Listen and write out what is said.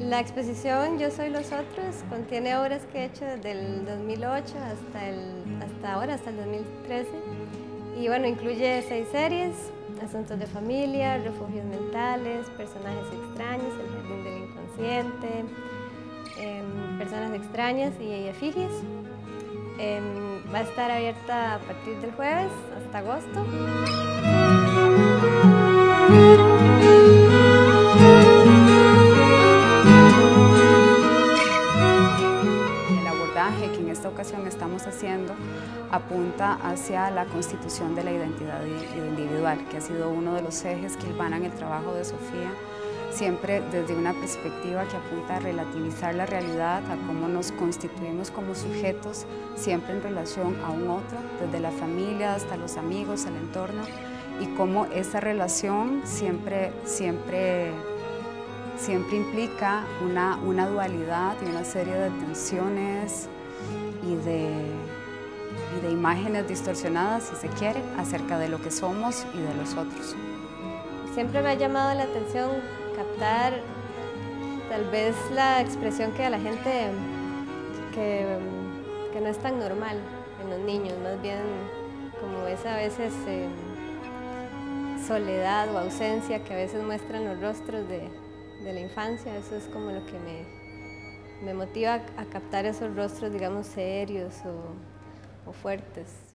La exposición Yo Soy Los Otros contiene obras que he hecho desde el 2008 hasta, el, hasta ahora, hasta el 2013. Y bueno, incluye seis series, Asuntos de Familia, Refugios Mentales, Personajes Extraños, El Jardín del Inconsciente, em, Personas Extrañas y Efigies. Em, va a estar abierta a partir del jueves hasta agosto. Que en esta ocasión estamos haciendo apunta hacia la constitución de la identidad individual, que ha sido uno de los ejes que van en el trabajo de Sofía, siempre desde una perspectiva que apunta a relativizar la realidad, a cómo nos constituimos como sujetos, siempre en relación a un otro, desde la familia hasta los amigos, el entorno, y cómo esa relación siempre, siempre siempre implica una, una, dualidad y una serie de tensiones y de, y de imágenes distorsionadas, si se quiere, acerca de lo que somos y de los otros. Siempre me ha llamado la atención captar tal vez la expresión que a la gente que, que no es tan normal en los niños, más bien como esa a veces eh, soledad o ausencia que a veces muestran los rostros de, la infancia, eso es como lo que me, motiva a captar esos rostros, digamos, serios o fuertes.